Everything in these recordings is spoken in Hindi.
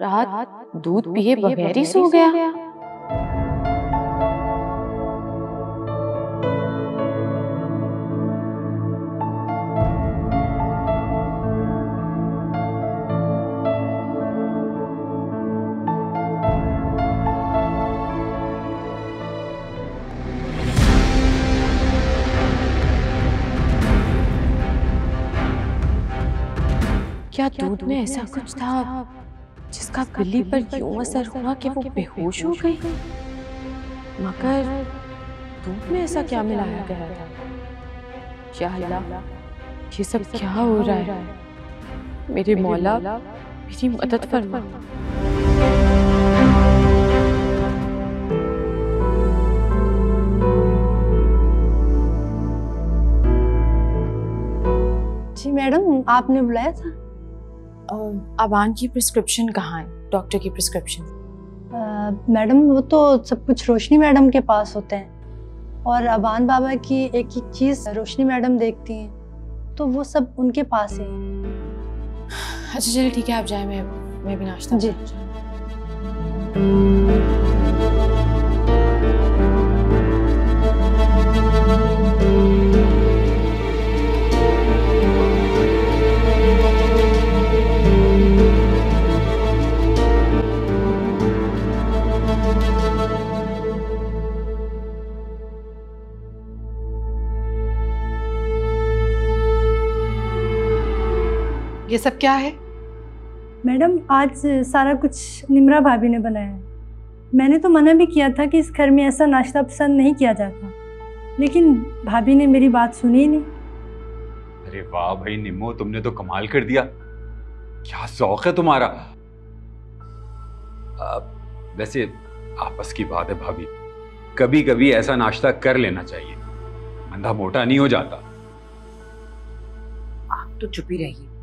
रात दूध पिए बगैर ही सो गया। क्या दूध में ऐसा कुछ था? जिसका बिल्ली पर यूँ असर हुआ कि वो बेहोश हो गई। मगर दूध में ऐसा क्या मिलाया गया था क्या अल्लाह ये सब क्या हो रहा है? मेरे मौला मेरी मदद फरमा। जी मैडम आपने बुलाया था? अबान की प्रिस्क्रिप्शन कहाँ है? डॉक्टर की प्रिस्क्रिप्शन मैडम वो तो सब कुछ रोशनी मैडम के पास होते हैं। और अबान बाबा की एक एक चीज़ रोशनी मैडम देखती हैं तो वो सब उनके पास है अच्छा चलिए ठीक है आप जाए मैं मैं भी नाश्ता जी। ये सब क्या है? मैडम आज सारा कुछ निमरा भाभी ने बनाया है। मैंने तो मना भी किया था कि इस घर में ऐसा नाश्ता पसंद नहीं किया जाता। लेकिन भाभी ने मेरी बात सुनी ही नहीं। अरे वाह भाई निम्मो तुमने तो कमाल कर दिया। क्या शौक है तुम्हारा? आ, वैसे आपस की बात है भाभी। कभी कभी ऐसा नाश्ता कर लेना चाहिए। बंदा मोटा नहीं हो जाता। आप तो चुप ही रहिए।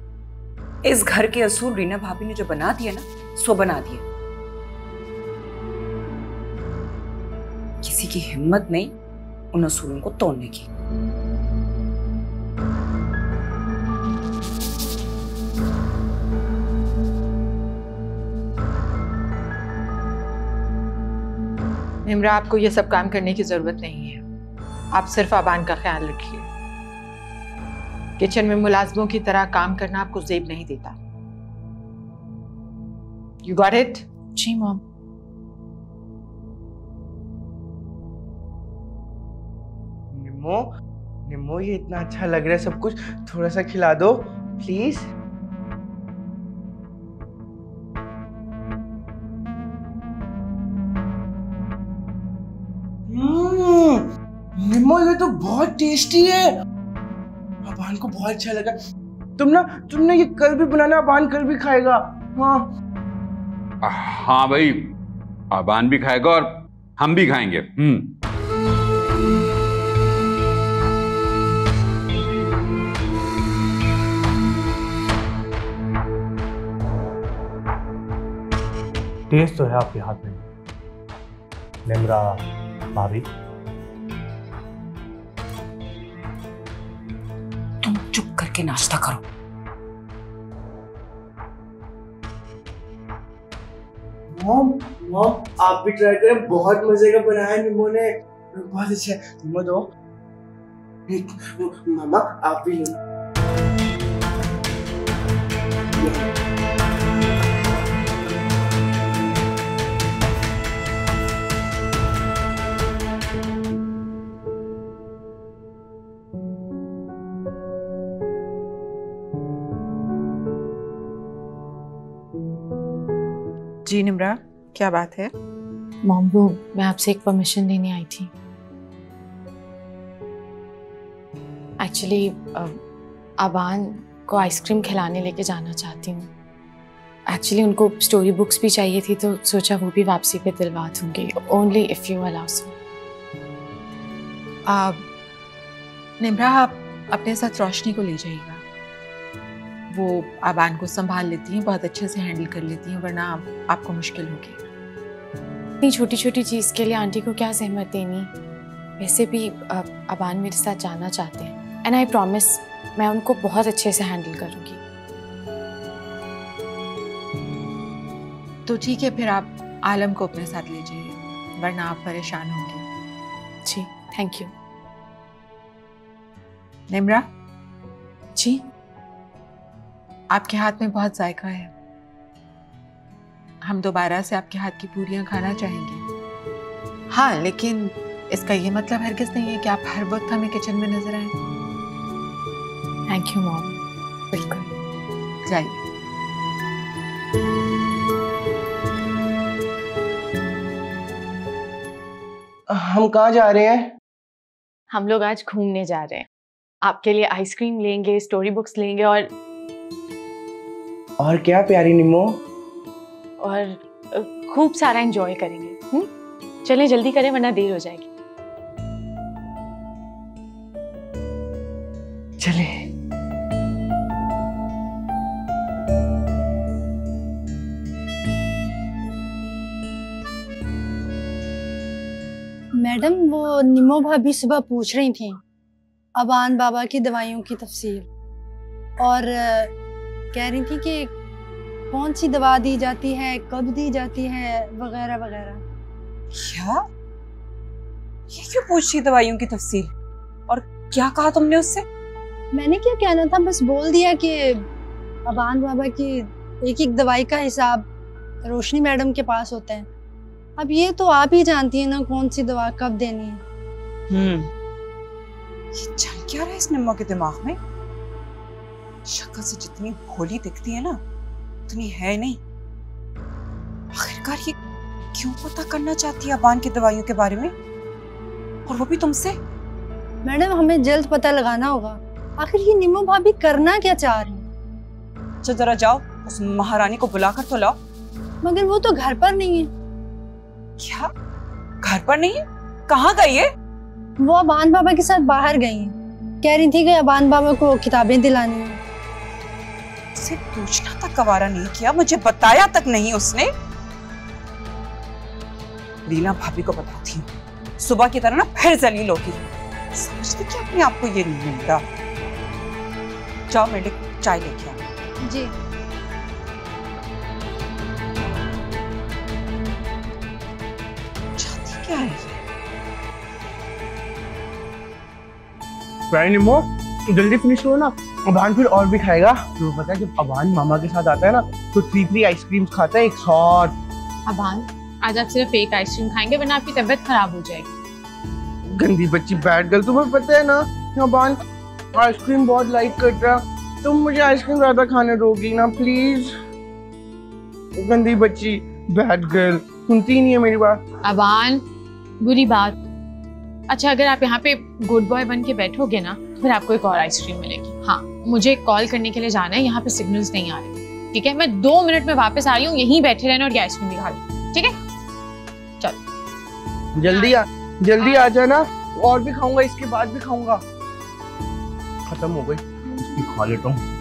इस घर के असूल रीना भाभी ने जो बना दिया ना, सो बना दिया। किसी की हिम्मत नहीं उन असूलों को तोड़ने की। निमरा आपको यह सब काम करने की ज़रूरत नहीं है। आप सिर्फ़ आबान का ख्याल रखिए। किचन में मुलाजमों की तरह काम करना आपको जेब नहीं देता। यू गॉट इट जी मॉम निम्मो निम्मो ये इतना अच्छा लग रहा है सब कुछ। थोड़ा सा खिला दो प्लीज़ निम्मो ये तो बहुत टेस्टी है। अबान को बहुत अच्छा लगा। तुम ना तुमने ये कल भी बनाना अबान कल भी खाएगा। हाँ। हाँ भाई अबान भी खाएगा और हम भी खाएँगे। हम्म। टेस्ट तो है आपके हाथ में। निमरा भाभी। तुम चुप करके नाश्ता करो। मॉम मॉम, आप भी ट्राई करें। बहुत मज़े का बनाया निम्मो ने बहुत अच्छा निम्मो दो। मामा आप भी लो। जी निम्रा क्या बात है? मॉम वो मैं आपसे एक परमिशन लेने आई थी। एक्चुअली आबान को आइसक्रीम खिलाने लेके जाना चाहती हूँ। एक्चुअली उनको स्टोरी बुक्स भी चाहिए थी तो सोचा वो भी वापसी पे दिलवा दूँगी। Only if you allow so आप निमरा आप अपने साथ रोशनी को ले जाइएगा। वो आबान को संभाल लेती हैं बहुत अच्छे से हैंडल कर लेती हैं वरना आप, आपको मुश्किल होगी। इतनी छोटी छोटी चीज़ के लिए आंटी को क्या सहमत देनी? वैसे भी अबान मेरे साथ जाना चाहते हैं। एंड आई प्रॉमिस मैं उनको बहुत अच्छे से हैंडल करूँगी। तो ठीक है फिर आप आलम को अपने साथ ले जाइए वरना आप परेशान होंगे। जी थैंक यू निमरा जी? आपके हाथ में बहुत जायका है। हम दोबारा से आपके हाथ की पूरियाँ खाना चाहेंगे। हाँ लेकिन इसका ये मतलब हरगिज नहीं है कि आप हर वक्त हमें किचन में नज़र आए। थैंक यू मॉम बिल्कुल। जाइए। हम कहाँ जा रहे हैं? हम लोग आज घूमने जा रहे हैं। आपके लिए आइसक्रीम लेंगे स्टोरी बुक्स लेंगे और और क्या प्यारी निमो और खूब सारा एंजॉय करेंगे हुँ? चलें जल्दी करें वरना देर हो जाएगी। चले। मैडम वो निमो भाभी सुबह पूछ रही थी अबान बाबा की दवाइयों की तफसील। और कह रही थी कि कौन सी दवा दी जाती है कब दी जाती है वगैरह वगैरह। क्या? ये क्यों पूछ रही दवाइयों की तफसील? और क्या कहा तुमने उससे? मैंने क्या कहना था बस बोल दिया कि अबान बाबा की एक एक दवाई का हिसाब रोशनी मैडम के पास होता है। अब ये तो आप ही जानती हैं ना कौन सी दवा कब देनी है। हम्म। ये चल क्या रहा है इस निम्मा के दिमाग में? शक्ल से जितनी भोली दिखती है ना उतनी है नहीं। आखिरकार ये क्यों पता करना चाहती है अबान की दवाइयों के बारे में? और वो भी तुमसे? मैडम हमें जल्द पता लगाना होगा। आखिर ये निमो भाभी करना क्या चाह रही हैं? चल जरा जाओ उस महारानी को बुलाकर तो लाओ। मगर वो तो घर पर नहीं है। क्या? घर पर नहीं है? कहाँ गई है? वो अबान बाबा के साथ बाहर गई हैं। कह रही थी कि अबान बाबा को किताबें दिलानी है। उसे पूछना तक गवारा नहीं किया मुझे बताया तक नहीं उसने। रीना भाभी को बताती हूँ। सुबह की तरह ना फिर जलील होगी। समझते क्या अपने आप को ये नहीं मिलता जाओ मेरे लिए चाय लेके आओ। जी। चाहती क्या है ये? निमो जल्दी फिनिश करो ना। अबान फिर और भी खाएगा। तो पता है जब अबान मामा के साथ आता है ना तो थ्री थ्री आइसक्रीम खाता है एक साथ अबान आज आप सिर्फ़ एक आइसक्रीम खाएँगे वरना आपकी तबीयत खराब हो जाएगी। गंदी बच्ची बैठ गल तुम्हें पता है ना अबान आइसक्रीम बहुत लाइक करता है। तुम मुझे आइसक्रीम ज़्यादा खाने दोगी ना प्लीज़ गंदी बच्ची बैड गर्ल सुनती नहीं है मेरी बात। अबान बुरी बात। अच्छा अगर आप यहाँ पे गुड बॉय बन के बैठोगे ना फिर आपको एक और आइसक्रीम मिलेगी। मुझे कॉल करने के लिए जाना है यहाँ पे सिग्नल्स नहीं आ रहे। ठीक है? मैं दो मिनट में वापस आ रही हूँ यहीं बैठे रहना और गैस आइसक्रीम भी खा ली। ठीक है? जल्दी आ जल्दी आ जाना और भी खाऊँगा इसके बाद भी खाऊँगा। खत्म हो गई। खा लेता हूँ।